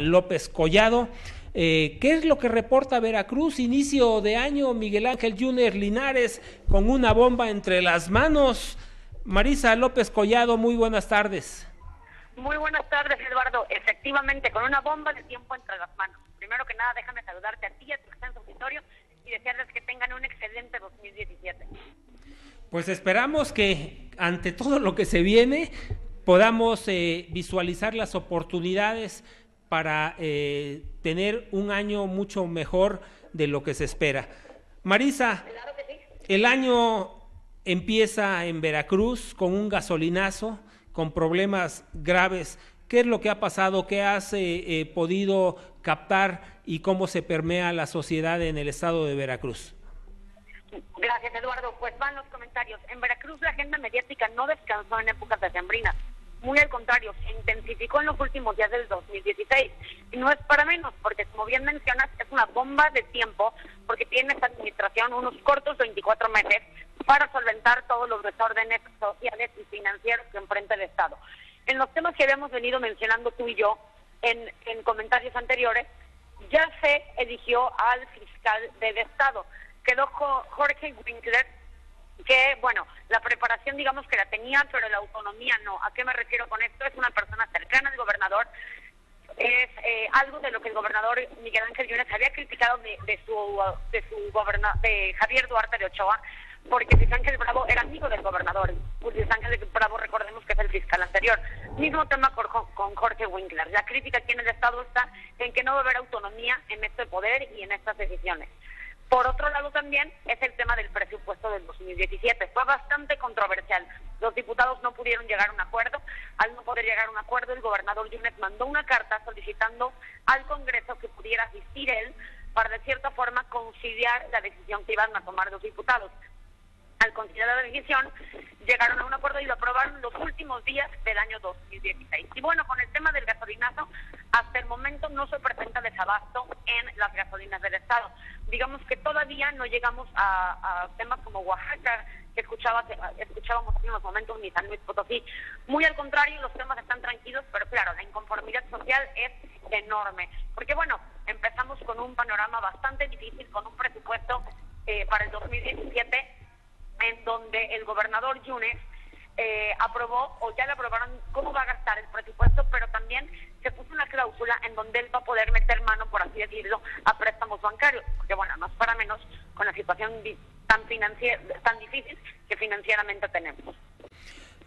López Collado. Eh, ¿Qué es lo que reporta Veracruz? Inicio de año, Miguel Ángel Junior Linares con una bomba entre las manos. Marisa López Collado, muy buenas tardes. Muy buenas tardes, Eduardo. Efectivamente, con una bomba de tiempo entre las manos. Primero que nada, déjame saludarte a ti y a tu extenso auditorio y desearles que tengan un excelente 2017. Pues esperamos que ante todo lo que se viene podamos eh, visualizar las oportunidades para eh, tener un año mucho mejor de lo que se espera. Marisa, el año empieza en Veracruz con un gasolinazo, con problemas graves. ¿Qué es lo que ha pasado? ¿Qué has eh, eh, podido captar y cómo se permea la sociedad en el estado de Veracruz? Gracias, Eduardo. Pues van los comentarios. En Veracruz la agenda mediática no descansó en épocas de sembrina. Muy al contrario, se intensificó en los últimos días del 2016. Y no es para menos, porque como bien mencionas, es una bomba de tiempo, porque tiene esta administración unos cortos 24 meses para solventar todos los desórdenes sociales y financieros que enfrenta el Estado. En los temas que habíamos venido mencionando tú y yo en, en comentarios anteriores, ya se eligió al fiscal del Estado. Quedó Jorge Winkler, que, bueno, la preparación digamos que la tenía, pero la autonomía no. ¿A qué me refiero con esto? Es una persona cercana al gobernador, es eh, algo de lo que el gobernador Miguel Ángel Yunes había criticado de, su de su de Javier Duarte de Ochoa, porque Luis Ángel Bravo era amigo del gobernador. Luis Ángel Bravo, recordemos que es el fiscal anterior. Mismo tema con, con Jorge Winkler. La crítica aquí en el Estado está en que no va a haber autonomía en este poder y en estas decisiones. Por otro lado también es el tema del presupuesto del 2017. Fue bastante controversial. Los diputados no pudieron llegar a un acuerdo. Al no poder llegar a un acuerdo, el gobernador Yunes mandó una carta solicitando al Congreso que pudiera asistir él para de cierta forma conciliar la decisión que iban a tomar los diputados. La decisión, llegaron a un acuerdo y lo aprobaron los últimos días del año 2016. Y bueno, con el tema del gasolinazo, hasta el momento no se presenta desabasto en las gasolinas del Estado. Digamos que todavía no llegamos a, temas como Oaxaca, que escuchaba, escuchábamos en unos momentos, ni San Luis Potosí. Muy al contrario, los temas están tranquilos, pero claro, la inconformidad social es enorme. Porque bueno, empezamos con un panorama bastante difícil, con un presupuesto eh, para el 2017 en donde el gobernador Yunes eh, aprobó o ya le aprobaron cómo va a gastar el presupuesto, pero también se puso una cláusula en donde él va a poder meter mano, por así decirlo, a préstamos bancarios, porque bueno, no es para menos con la situación tan, tan difícil que financieramente tenemos.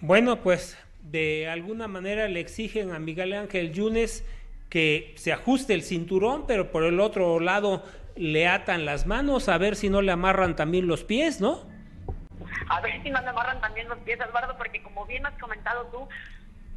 Bueno, pues de alguna manera le exigen a Miguel Ángel Yunes que se ajuste el cinturón, pero por el otro lado le atan las manos a ver si no le amarran también los pies, ¿no? A ver si no me amarran también los pies, Eduardo, porque como bien has comentado tú,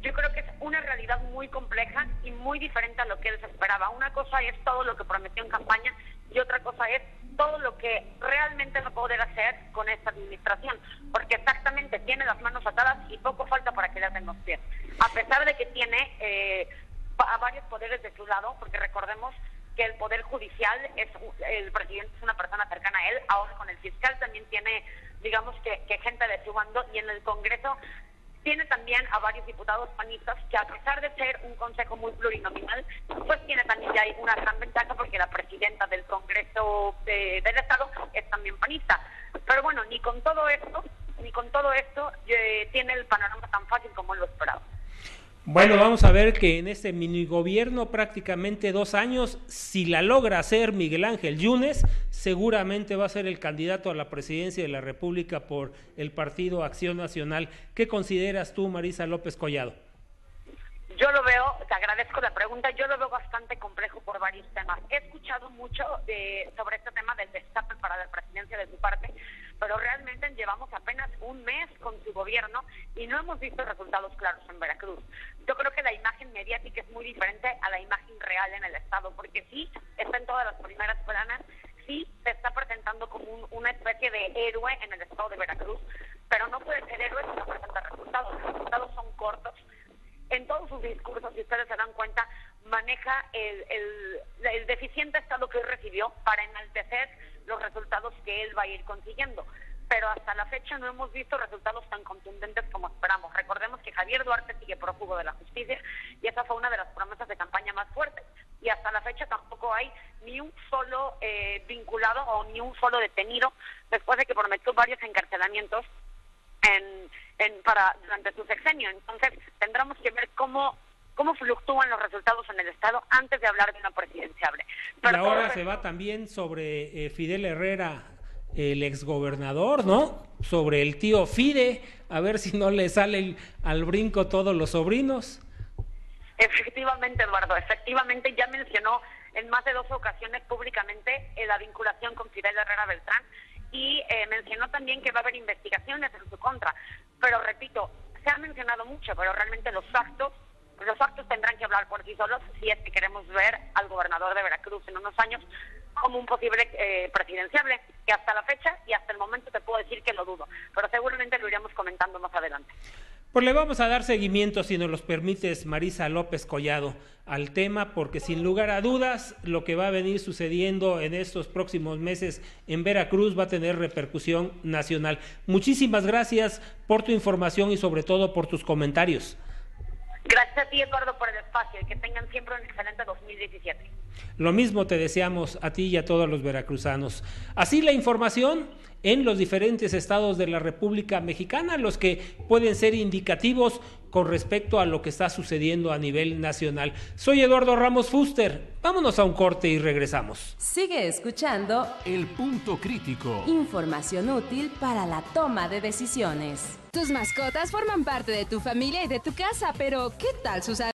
yo creo que es una realidad muy compleja y muy diferente a lo que él se esperaba. Una cosa es todo lo que prometió en campaña y otra cosa es todo lo que realmente va a poder hacer con esta administración, porque exactamente tiene las manos atadas y poco falta para que le den los pies. A pesar de que tiene eh, a varios poderes de su lado, porque recordemos que el poder judicial es el presidente es una persona cercana a él, ahora con el fiscal también tiene digamos que, gente de su bando y en el Congreso tiene también a varios diputados panistas que a pesar de ser un consejo muy plurinominal, pues tiene también ya una gran ventaja porque la presidenta del Congreso del Estado es también panista. Pero bueno, ni con todo esto, ni con todo esto eh, tiene el panorama tan fácil como él lo esperaba. Bueno, vamos a ver que en este minigobierno prácticamente dos años, si la logra hacer Miguel Ángel Yunes, seguramente va a ser el candidato a la presidencia de la República por el Partido Acción Nacional. ¿Qué consideras tú, Marisa López Collado? Yo lo veo, te agradezco la pregunta, yo lo veo bastante complejo por varios temas. He escuchado mucho de, sobre este tema del destape para la presidencia de su parte, pero realmente llevamos apenas un mes con su gobierno y no hemos visto resultados claros en Veracruz. Yo creo que la imagen mediática es muy diferente a la imagen real en el Estado, porque sí está en todas las primeras planas, sí se está presentando como una especie de héroe en el Estado de Veracruz, pero no puede ser héroe si no presenta resultados. Los resultados son cortos en todos sus discursos, si ustedes se dan cuenta, maneja el, el, deficiente estado que él recibió para enaltecer los resultados que él va a ir consiguiendo. Pero hasta la fecha no hemos visto resultados tan contundentes como esperamos. Recordemos que Javier Duarte sigue prófugo de la justicia y esa fue una de las promesas de campaña más fuertes. hasta la fecha tampoco hay ni un solo eh, vinculado o ni un solo detenido después de que prometió varios encarcelamientos en, en, para durante su sexenio. Entonces tendremos que ver cómo cómo fluctúan los resultados en el Estado antes de hablar de una presidenciable. Pero y ahora se va también sobre eh, Fidel Herrera, el exgobernador, ¿no? Sobre el tío Fide, a ver si no le salen al brinco todos los sobrinos. Efectivamente, Eduardo, efectivamente ya mencionó en más de dos ocasiones públicamente eh, la vinculación con Fidel Herrera Beltrán y eh, mencionó también que va a haber investigaciones en su contra. Pero repito, se ha mencionado mucho, pero realmente los actos, los actos tendrán que hablar por sí solos si es que queremos ver al gobernador de Veracruz en unos años como un posible eh, presidenciable, que hasta la fecha y hasta el momento te puedo decir que lo dudo, pero seguramente lo iremos comentando más adelante. Pues le vamos a dar seguimiento, si nos los permites, Marisa López Collado, al tema, porque sin lugar a dudas, lo que va a venir sucediendo en estos próximos meses en Veracruz va a tener repercusión nacional. Muchísimas gracias por tu información y sobre todo por tus comentarios. Gracias a ti, Eduardo, por el espacio y que tengan siempre un excelente 2017. Lo mismo te deseamos a ti y a todos los veracruzanos. Así la información en los diferentes estados de la República Mexicana, los que pueden ser indicativos con respecto a lo que está sucediendo a nivel nacional. Soy Eduardo Ramos Fuster. Vámonos a un corte y regresamos. Sigue escuchando El Punto Crítico. Información útil para la toma de decisiones. Tus mascotas forman parte de tu familia y de tu casa, pero ¿qué tal sus